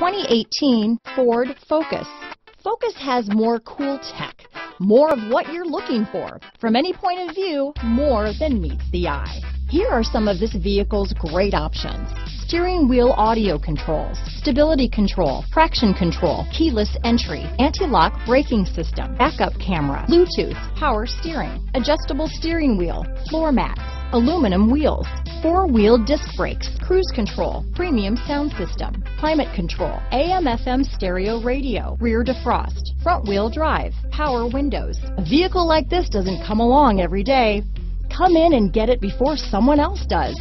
2018 Ford Focus. Focus has more cool tech, more of what you're looking for. From any point of view, more than meets the eye. Here are some of this vehicle's great options. Steering wheel audio controls, stability control, traction control, keyless entry, anti-lock braking system, backup camera, Bluetooth, power steering, adjustable steering wheel, floor mats, aluminum wheels, four-wheel disc brakes, cruise control, premium sound system, climate control, AM FM stereo radio, rear defrost, front wheel drive, power windows. A vehicle like this doesn't come along every day. Come in and get it before someone else does.